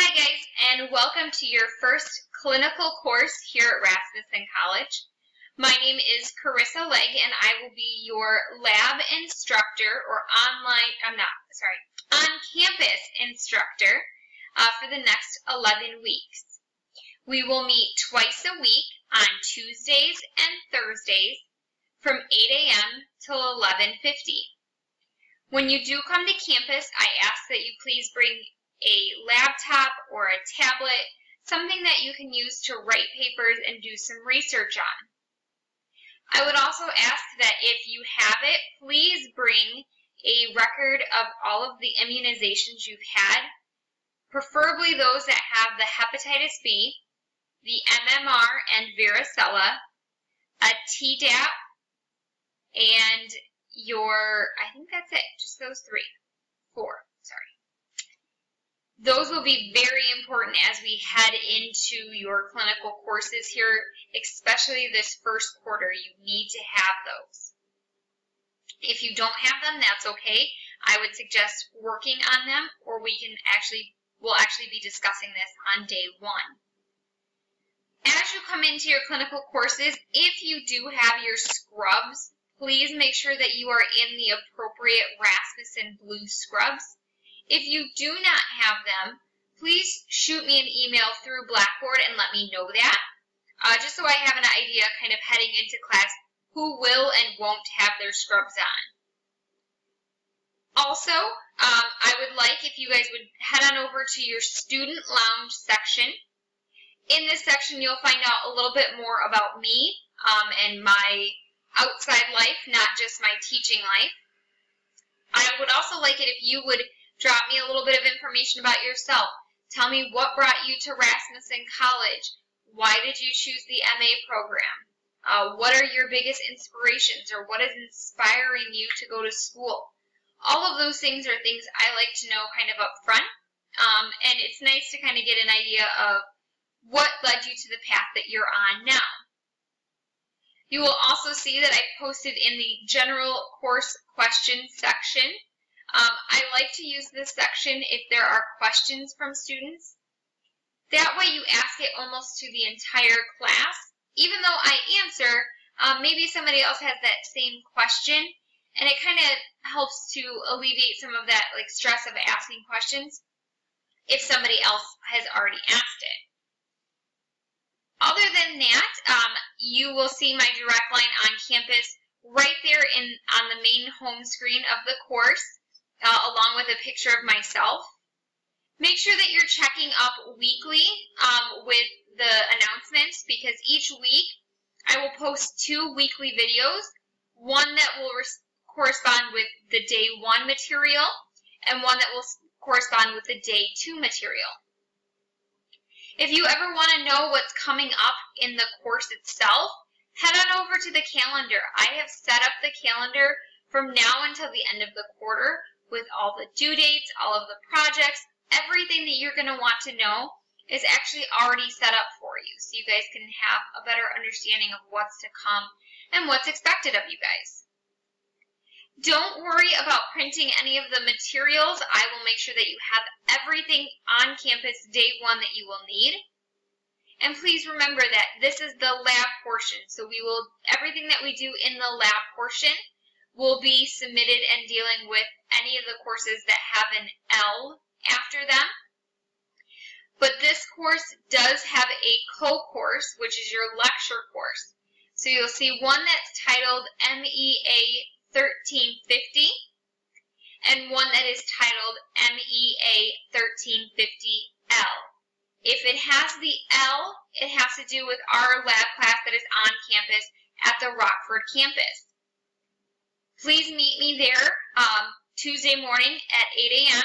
Hi guys, and welcome to your first clinical course here at Rasmussen College. My name is Corissa Legg, and I will be your lab instructor or online, I'm not, sorry, on-campus instructor uh, for the next 11 weeks. We will meet twice a week on Tuesdays and Thursdays from 8 a.m. till 11.50. When you do come to campus, I ask that you please bring a laptop or a tablet, something that you can use to write papers and do some research on. I would also ask that if you have it, please bring a record of all of the immunizations you've had, preferably those that have the hepatitis B, the MMR and varicella, a Tdap, and your, I think that's it, just those three, four, sorry. Those will be very important as we head into your clinical courses here, especially this first quarter. You need to have those. If you don't have them, that's okay. I would suggest working on them or we can actually, we'll actually be discussing this on day one. As you come into your clinical courses, if you do have your scrubs, please make sure that you are in the appropriate Rasmussen blue scrubs. If you do not have them, please shoot me an email through Blackboard and let me know that, uh, just so I have an idea kind of heading into class who will and won't have their scrubs on. Also, um, I would like if you guys would head on over to your student lounge section. In this section, you'll find out a little bit more about me um, and my outside life, not just my teaching life. I would also like it if you would Drop me a little bit of information about yourself. Tell me what brought you to Rasmussen College. Why did you choose the MA program? Uh, what are your biggest inspirations or what is inspiring you to go to school? All of those things are things I like to know kind of up front. Um, and it's nice to kind of get an idea of what led you to the path that you're on now. You will also see that I posted in the general course questions section um, I like to use this section if there are questions from students. That way you ask it almost to the entire class. Even though I answer, um, maybe somebody else has that same question, and it kind of helps to alleviate some of that like stress of asking questions if somebody else has already asked it. Other than that, um, you will see my direct line on campus right there in on the main home screen of the course uh, along with a picture of myself. Make sure that you're checking up weekly um, with the announcements because each week I will post two weekly videos, one that will correspond with the day one material and one that will correspond with the day two material. If you ever want to know what's coming up in the course itself, head on over to the calendar. I have set up the calendar from now until the end of the quarter with all the due dates, all of the projects, everything that you're going to want to know is actually already set up for you so you guys can have a better understanding of what's to come and what's expected of you guys. Don't worry about printing any of the materials. I will make sure that you have everything on campus day one that you will need. And please remember that this is the lab portion. So we will, everything that we do in the lab portion will be submitted and dealing with any of the courses that have an L after them. But this course does have a co-course, which is your lecture course. So you'll see one that's titled MEA 1350 and one that is titled MEA 1350L. If it has the L, it has to do with our lab class that is on campus at the Rockford campus. Please meet me there um, Tuesday morning at 8 a.m.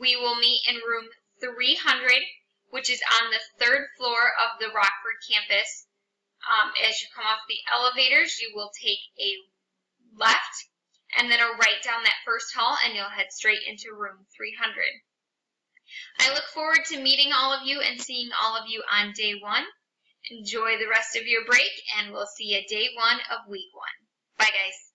We will meet in room 300, which is on the third floor of the Rockford campus. Um, as you come off the elevators, you will take a left and then a right down that first hall, and you'll head straight into room 300. I look forward to meeting all of you and seeing all of you on day one. Enjoy the rest of your break, and we'll see you day one of week one. Bye, guys.